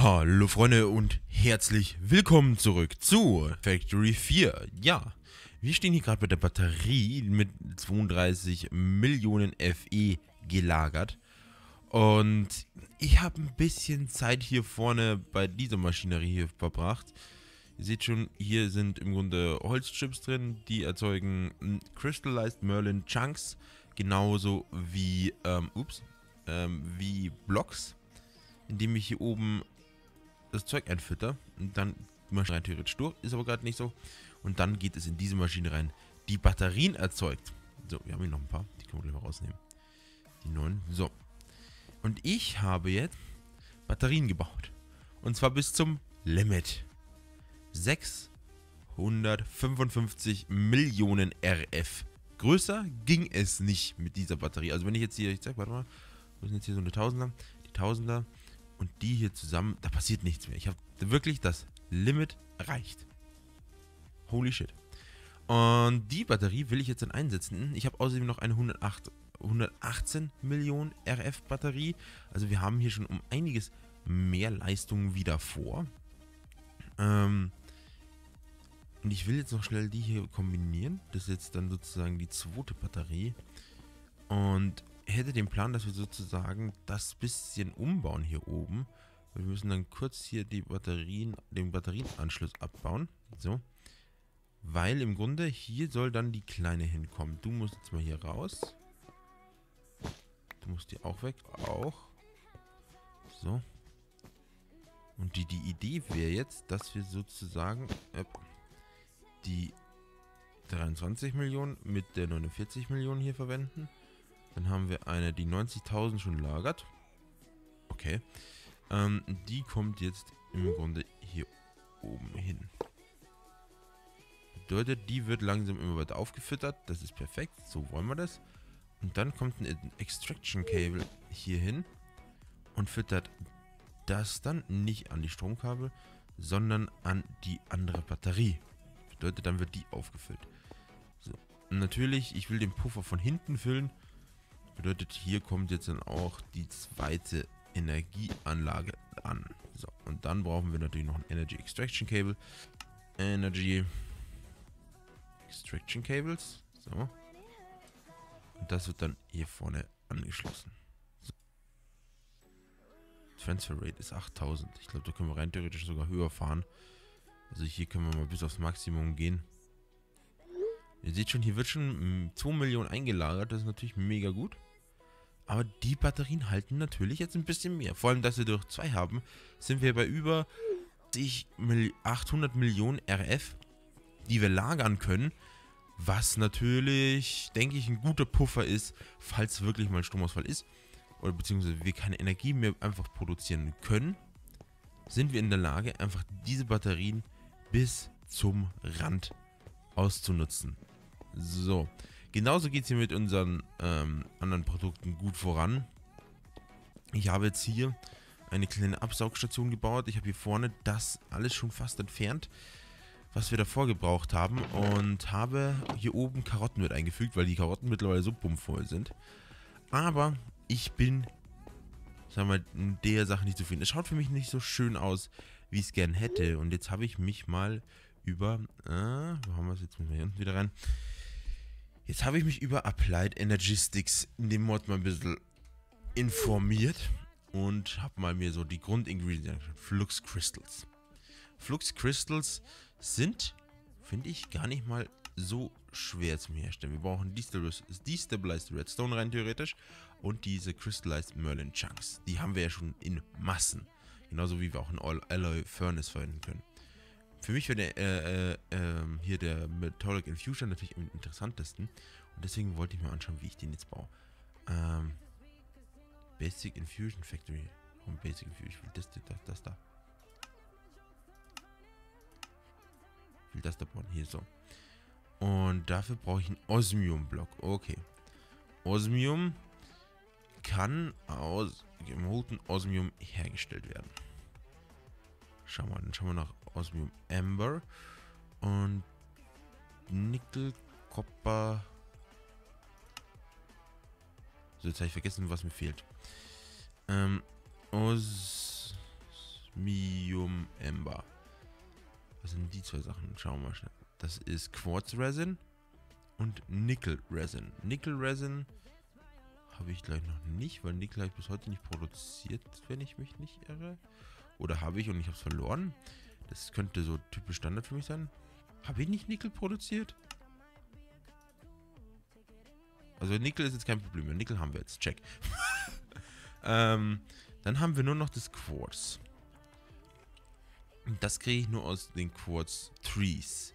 Hallo Freunde und herzlich willkommen zurück zu Factory 4. Ja, wir stehen hier gerade bei der Batterie mit 32 Millionen FE gelagert. Und ich habe ein bisschen Zeit hier vorne bei dieser Maschinerie hier verbracht. Ihr seht schon, hier sind im Grunde Holzchips drin, die erzeugen Crystallized Merlin Chunks, genauso wie, ähm, ups, ähm, wie Blocks, indem ich hier oben das Zeug einfütter und dann die Maschine rein theoretisch durch, ist aber gerade nicht so. Und dann geht es in diese Maschine rein, die Batterien erzeugt. So, wir haben hier noch ein paar, die können wir gleich mal rausnehmen. Die neuen. So. Und ich habe jetzt Batterien gebaut. Und zwar bis zum Limit. 655 Millionen RF. Größer ging es nicht mit dieser Batterie. Also wenn ich jetzt hier, ich zeig, warte mal, wo sind jetzt hier so eine Tausender? Die Tausender und die hier zusammen, da passiert nichts mehr. Ich habe wirklich das Limit erreicht. Holy shit. Und die Batterie will ich jetzt dann einsetzen. Ich habe außerdem noch eine 108, 118 Millionen RF Batterie. Also wir haben hier schon um einiges mehr Leistung wie davor. Ähm, und ich will jetzt noch schnell die hier kombinieren. Das ist jetzt dann sozusagen die zweite Batterie. Und hätte den Plan, dass wir sozusagen das bisschen umbauen hier oben. Wir müssen dann kurz hier die Batterien, den Batterienanschluss abbauen. So. Weil im Grunde hier soll dann die kleine hinkommen. Du musst jetzt mal hier raus. Du musst hier auch weg. Auch. So. Und die, die Idee wäre jetzt, dass wir sozusagen äh, die 23 Millionen mit der 49 Millionen hier verwenden. Dann haben wir eine, die 90.000 schon lagert. Okay. Ähm, die kommt jetzt im Grunde hier oben hin. Bedeutet, die wird langsam immer weiter aufgefüttert. Das ist perfekt. So wollen wir das. Und dann kommt ein Extraction Cable hier hin und füttert das dann nicht an die Stromkabel, sondern an die andere Batterie. Bedeutet, dann wird die aufgefüllt. So. Natürlich, ich will den Puffer von hinten füllen. Bedeutet, hier kommt jetzt dann auch die zweite Energieanlage an. So, und dann brauchen wir natürlich noch ein Energy Extraction Cable. Energy Extraction Cables. So. Und das wird dann hier vorne angeschlossen. So. Transfer Rate ist 8000. Ich glaube, da können wir rein theoretisch sogar höher fahren. Also hier können wir mal bis aufs Maximum gehen. Ihr seht schon, hier wird schon 2 mm, Millionen eingelagert. Das ist natürlich mega gut. Aber die Batterien halten natürlich jetzt ein bisschen mehr. Vor allem, dass wir durch zwei haben, sind wir bei über 800 Millionen RF, die wir lagern können. Was natürlich, denke ich, ein guter Puffer ist, falls wirklich mal ein Stromausfall ist. Oder beziehungsweise wir keine Energie mehr einfach produzieren können. Sind wir in der Lage, einfach diese Batterien bis zum Rand auszunutzen. So. Genauso geht es hier mit unseren ähm, anderen Produkten gut voran. Ich habe jetzt hier eine kleine Absaugstation gebaut. Ich habe hier vorne das alles schon fast entfernt, was wir davor gebraucht haben. Und habe hier oben Karotten mit eingefügt, weil die Karotten mittlerweile so bummvoll sind. Aber ich bin, sagen wir mal, in der Sache nicht zufrieden. Es schaut für mich nicht so schön aus, wie ich es gern hätte. Und jetzt habe ich mich mal über, äh, wo haben wir es jetzt? Müssen wir hier unten wieder rein Jetzt habe ich mich über Applied Energistics in dem Mod mal ein bisschen informiert und habe mal mir so die Grundingredients Flux Crystals. Flux Crystals sind, finde ich, gar nicht mal so schwer zum Herstellen. Wir brauchen Destabilized Redstone rein theoretisch und diese Crystallized Merlin Chunks. Die haben wir ja schon in Massen. Genauso wie wir auch ein All Alloy Furnace verwenden können. Für mich wäre äh, äh, ähm, hier der Metallic Infusion natürlich am interessantesten. Und deswegen wollte ich mir anschauen, wie ich den jetzt baue. Ähm, Basic Infusion Factory. Warum Basic Infusion? Ich will das, das, das da. Ich will das da bauen. Hier so. Und dafür brauche ich einen Osmium-Block. Okay. Osmium kann aus gemolten Osmium hergestellt werden. Schauen wir, dann schauen wir nach Osmium Amber und Nickel, Copper. So, jetzt habe ich vergessen, was mir fehlt. Ähm, Osmium Ember. Was sind die zwei Sachen? Schauen wir mal schnell. Das ist Quartz Resin und Nickel Resin. Nickel Resin habe ich gleich noch nicht, weil Nickel habe ich bis heute nicht produziert, wenn ich mich nicht irre. Oder habe ich und ich habe es verloren. Das könnte so typisch Standard für mich sein. Habe ich nicht Nickel produziert? Also Nickel ist jetzt kein Problem Nickel haben wir jetzt. Check. ähm, dann haben wir nur noch das Quartz. Das kriege ich nur aus den Quartz Trees.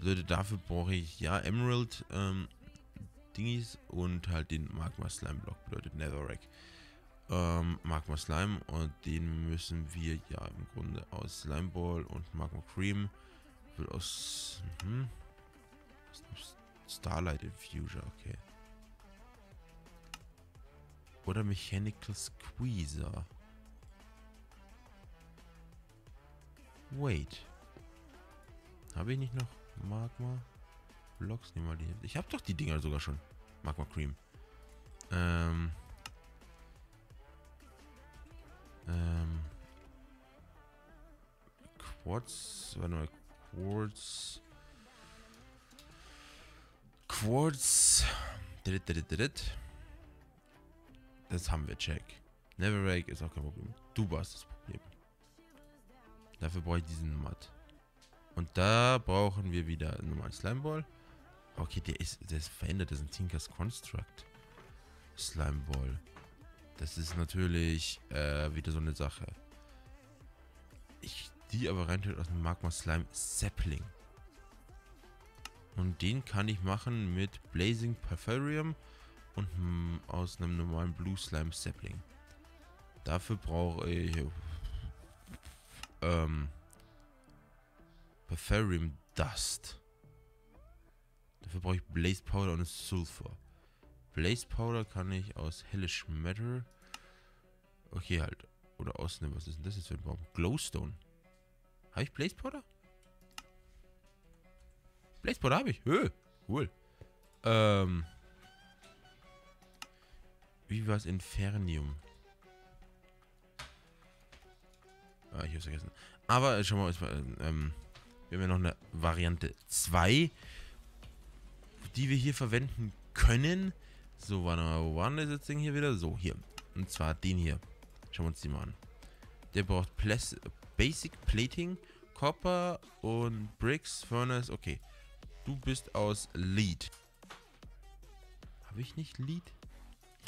Also dafür brauche ich ja Emerald ähm, Dingies und halt den Magma Slime Block, bedeutet Netherrack. Ähm, Magma Slime und den müssen wir ja im Grunde aus Slime Ball und Magma Cream wird aus, hm, Starlight Infuser, okay. Oder Mechanical Squeezer. Wait. Habe ich nicht noch Magma Blocks? Nehmen wir die. Ich habe doch die Dinger sogar schon. Magma Cream. Ähm. Ähm. Quartz. Warte mal. Quartz. Quartz. Das haben wir, check. Neverrake ist auch kein Problem. Du warst das Problem. Dafür brauche ich diesen Matt. Und da brauchen wir wieder einen normalen Slimeball. Okay, der ist, der ist verändert. Das ist ein Tinkers Construct. Slimeball. Das ist natürlich äh, wieder so eine Sache. Ich die aber rein aus dem Magma Slime Sapling. Und den kann ich machen mit Blazing Perferium und aus einem normalen Blue Slime Sapling. Dafür brauche ich ähm, Perferium Dust. Dafür brauche ich Blaze Powder und Sulfur. Blaze Powder kann ich aus Hellish Matter. Okay, halt. Oder aus ne, was ist denn das jetzt für ein Baum? Glowstone. Habe ich Blaze Powder? Blaze Powder habe ich. Höh, cool. Ähm. Wie war es Infernium? Ah, ich hab's vergessen. Aber äh, schau mal, ähm, wir haben ja noch eine Variante 2, die wir hier verwenden können. So, warte mal, wo war denn das Ding hier wieder? So, hier. Und zwar den hier. Schauen wir uns die mal an. Der braucht Plas Basic Plating, Copper und Bricks, Furnace. Okay. Du bist aus Lead. Habe ich nicht Lead?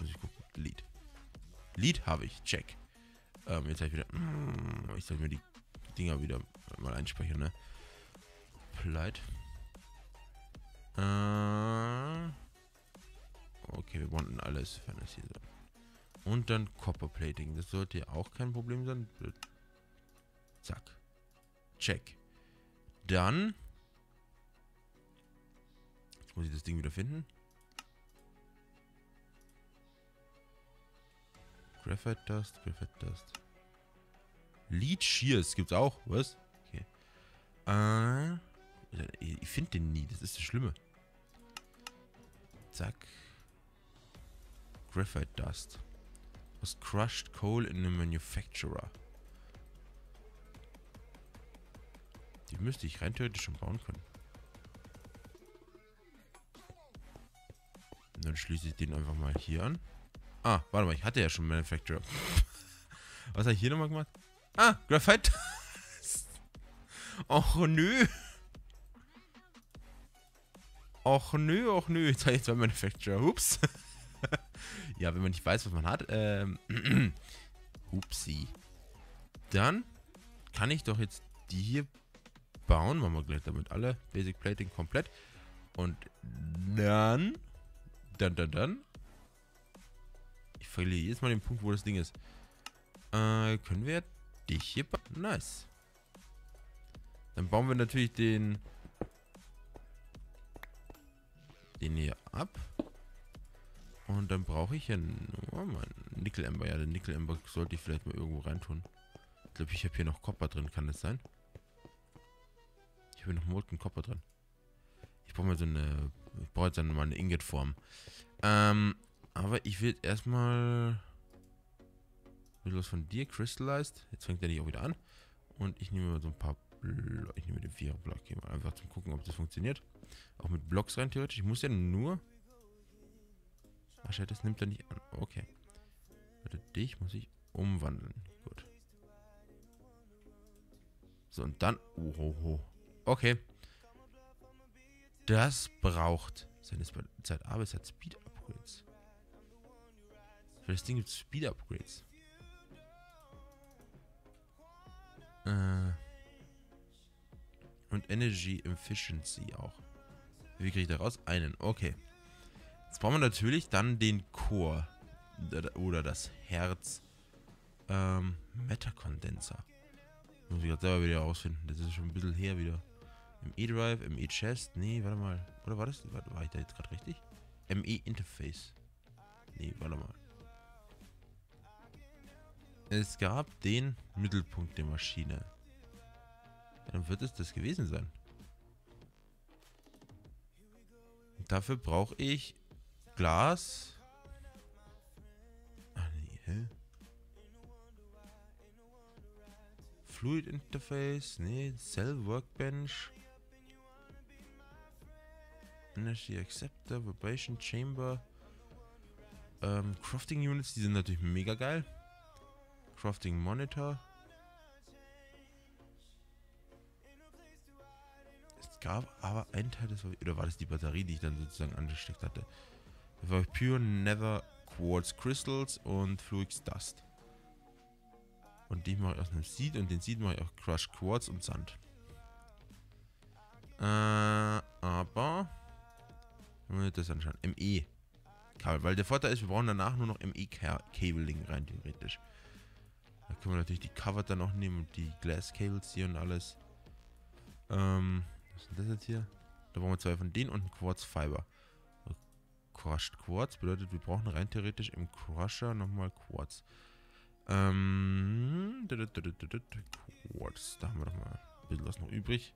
Muss ich gucken. Lead. Lead habe ich. Check. Ähm, jetzt habe ich wieder. Mm, ich soll mir die Dinger wieder mal einspeichern, ne? Pleit. Äh, okay, wir wollten alles hier sein. Und dann Copper Plating. Das sollte ja auch kein Problem sein. Zack. Check. Dann. Jetzt muss ich das Ding wieder finden. Graphite Dust, Graphite Dust. Lead Shears gibt's auch, was? Okay. Äh, ich finde den nie, das ist das Schlimme. Zack. Graphite Dust. Was crushed coal in a manufacturer. Die müsste ich rein theoretisch schon bauen können. Und dann schließe ich den einfach mal hier an. Ah, warte mal, ich hatte ja schon Manufacturer. Was habe ich hier nochmal gemacht? Ah, Graphite. Och nö. Och nö, och nö. Jetzt habe ich zwei Manufacturer. Hups. ja, wenn man nicht weiß, was man hat. Ähm. Hupsi. Dann kann ich doch jetzt die hier bauen. Machen wir gleich damit alle. Basic Plating komplett. Und dann. Dann, dann, dann. Ich verliere jetzt mal den Punkt, wo das Ding ist. Äh, können wir dich hier bauen? Nice. Dann bauen wir natürlich den... Den hier ab. Und dann brauche ich ja nur mein Nickel Ember. Ja, den Nickel Ember sollte ich vielleicht mal irgendwo reintun. Ich glaube, ich habe hier noch Copper drin. Kann das sein? Ich habe noch Molten Copper drin. Ich brauche mal so eine... Ich brauche jetzt dann mal eine Ingot-Form. Ähm, aber ich will erstmal... was von dir, Crystallized. Jetzt fängt der nicht auch wieder an. Und ich nehme mal so ein paar Blo Ich nehme den vierer Block hier mal einfach zum gucken, ob das funktioniert. Auch mit Blocks rein theoretisch. Ich muss ja nur... Ach, scheiße, das nimmt er nicht an. Okay. Warte, dich muss ich umwandeln. Gut. So, und dann... Ohoho. Okay. Das braucht seine Zeit. Aber es hat Speed-Upgrades. Für das Ding gibt es Speed-Upgrades. Äh... Und Energy Efficiency auch. Wie kriege ich da raus? Einen. Okay. Jetzt brauchen wir natürlich dann den Core. Oder das Herz. Ähm, Metacondenser. Muss ich gerade selber wieder herausfinden. Das ist schon ein bisschen her wieder. Im E-Drive, im E-Chest. Nee, warte mal. Oder war das? War ich da jetzt gerade richtig? ME-Interface. Nee, warte mal. Es gab den Mittelpunkt der Maschine. Dann wird es das gewesen sein. Dafür brauche ich Glas. Ah, nee, hä? Fluid Interface, nee, Cell Workbench. Energy Acceptor, Vibration Chamber. Ähm, Crafting Units, die sind natürlich mega geil. Crafting Monitor. gab aber ein Teil, war, oder war das die Batterie, die ich dann sozusagen angesteckt hatte? Pure Never Quartz Crystals und Fluix Dust. Und die mache ich aus einem Seed und den Seed mache ich auch Crush Quartz und Sand. Äh, aber das anschauen, ME Kabel, weil der Vorteil ist, wir brauchen danach nur noch ME Cabling rein theoretisch. Da können wir natürlich die Cover dann noch nehmen und die Glass Cables hier und alles. Ähm, was ist das jetzt hier? Da brauchen wir zwei von denen und ein Quartz Fiber. Crushed Quartz bedeutet, wir brauchen rein theoretisch im Crusher nochmal Quartz. Ähm, Quartz, da haben wir doch mal ein bisschen was noch übrig.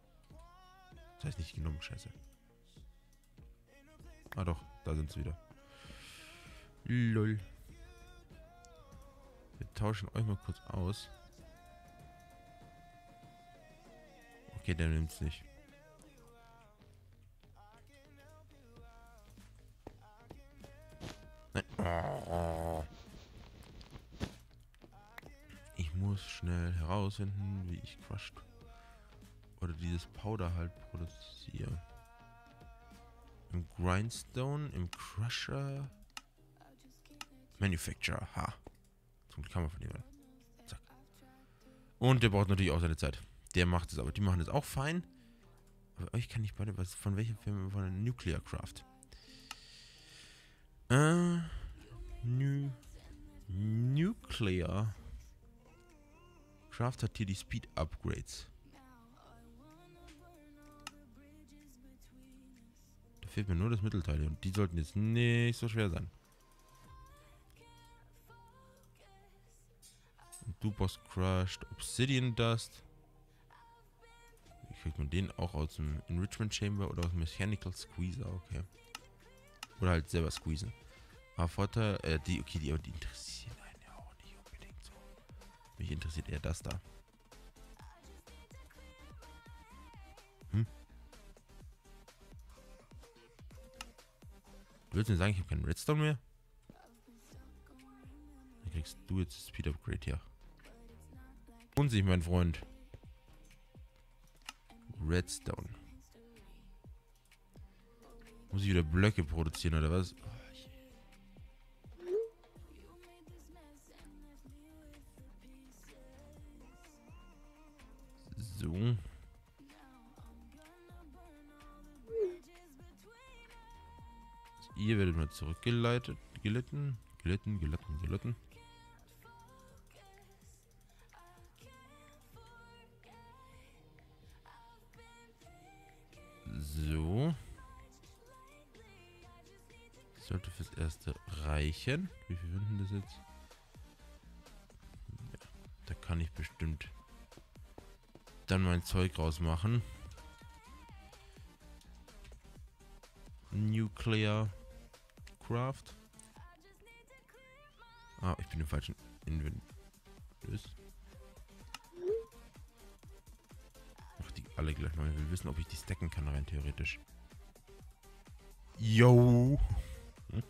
Das heißt nicht genommen, scheiße. Ah doch, da sind sie wieder. Lol. Wir tauschen euch mal kurz aus. Okay, der nimmt es nicht. Nein. Ich muss schnell herausfinden, wie ich Crushed oder dieses Powder halt produziere. Im Grindstone, im Crusher, Manufacturer, ha. Zum kann man von dem. Zack. Und der braucht natürlich auch seine Zeit. Der macht es aber. Die machen das auch fein. Aber euch kann ich beide was von welcher Firma von der Nuclear Craft. Äh, nu Nuclear. Craft hat hier die Speed Upgrades. Da fehlt mir nur das Mittelteil und die sollten jetzt nicht so schwer sein. Und brauchst Crushed Obsidian Dust. Wie kriegt man den auch aus dem Enrichment Chamber oder aus dem Mechanical Squeezer? Okay. Oder halt selber squeezen. Vorteil, äh, die, okay, die, die interessieren einen ja auch nicht unbedingt so. Mich interessiert eher das da. Hm? Willst du sagen, ich habe keinen Redstone mehr? Dann kriegst du jetzt Speed Upgrade hier. Und sich, mein Freund. Redstone. Muss ich wieder Blöcke produzieren oder was? So. Ihr werdet mal zurückgeleitet, gelitten, gelitten, gelitten, gelitten. So. Sollte fürs Erste reichen. Wie viel finden das jetzt? Ja, da kann ich bestimmt dann mein Zeug rausmachen. Nuclear Craft. Ah, ich bin im falschen. Tschüss. Mach die alle gleich mal. Ich will wissen, ob ich die stacken kann rein theoretisch. Yo.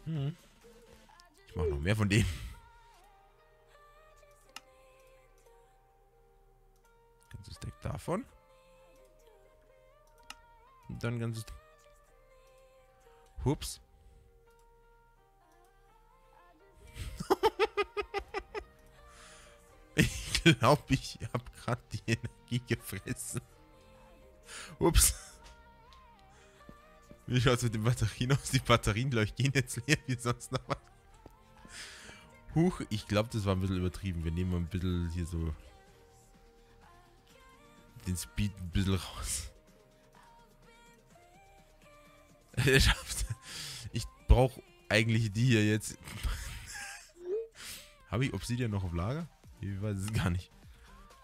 Mhm. Ich mach noch mehr von denen. Ganzes Deck davon. Und dann ganzes... Hups. Glaube, ich habe gerade die Energie gefressen. Ups. Wie schaut es mit den Batterien aus? Die Batterien, glaube ich, gehen jetzt leer wie sonst noch was. Huch, ich glaube, das war ein bisschen übertrieben. Wir nehmen mal ein bisschen hier so den Speed ein bisschen raus. ich brauche eigentlich die hier jetzt. habe ich Obsidian noch auf Lager? Ich weiß es gar nicht.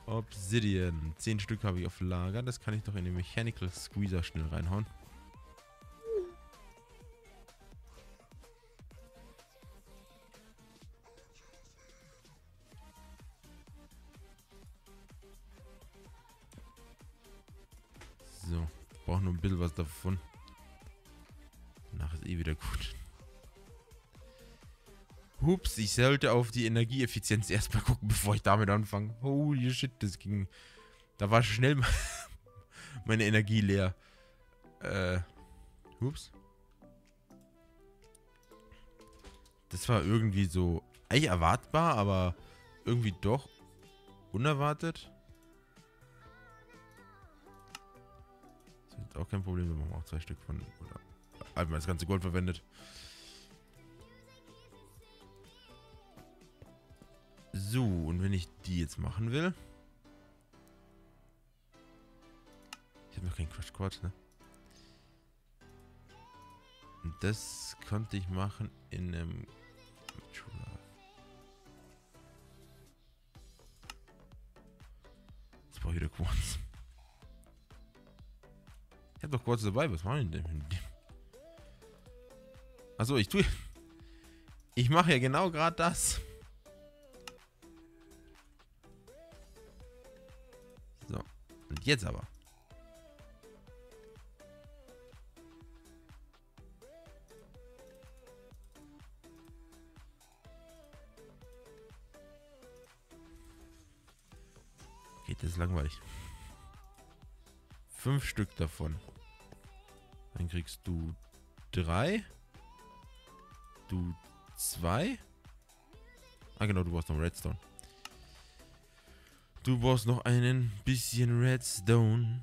Obsidian. 10 Stück habe ich auf Lager. Das kann ich doch in den Mechanical Squeezer schnell reinhauen. So, brauche nur ein bisschen was davon. Danach ist eh wieder gut. Hups, ich sollte auf die Energieeffizienz erstmal gucken, bevor ich damit anfange. Holy shit, das ging. Da war schnell meine Energie leer. Äh. Hups. Das war irgendwie so eigentlich erwartbar, aber irgendwie doch unerwartet. Das ist auch kein Problem, wir machen auch zwei Stück von. Oder einmal das ganze Gold verwendet. So, und wenn ich die jetzt machen will. Ich habe noch keinen Crash Quartz, ne? Und das konnte ich machen in einem. Jetzt brauche ich wieder Quartz. Ich habe doch Quartz dabei, was war denn denn? Achso, ich tue. Ich mache ja genau gerade das. Und jetzt aber. Geht das langweilig. Fünf Stück davon. Dann kriegst du drei. Du zwei. Ah genau, du brauchst noch Redstone. Du brauchst noch einen bisschen Redstone.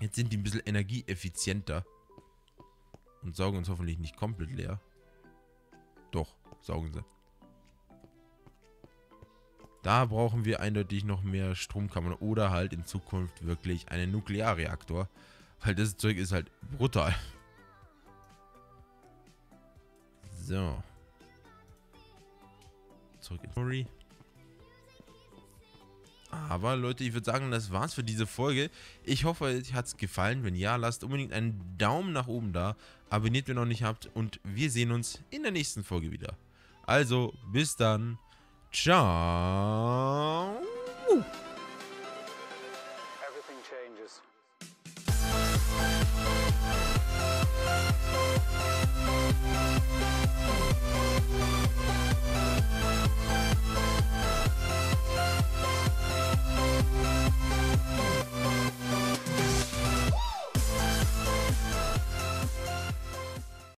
Jetzt sind die ein bisschen energieeffizienter. Und saugen uns hoffentlich nicht komplett leer. Doch, saugen sie. Da brauchen wir eindeutig noch mehr Stromkammern oder halt in Zukunft wirklich einen Nuklearreaktor. Weil das Zeug ist halt brutal. So. Zurück in Story. Aber Leute, ich würde sagen, das war's für diese Folge. Ich hoffe, euch hat es gefallen. Wenn ja, lasst unbedingt einen Daumen nach oben da. Abonniert, wenn ihr noch nicht habt. Und wir sehen uns in der nächsten Folge wieder. Also, bis dann. Ciao.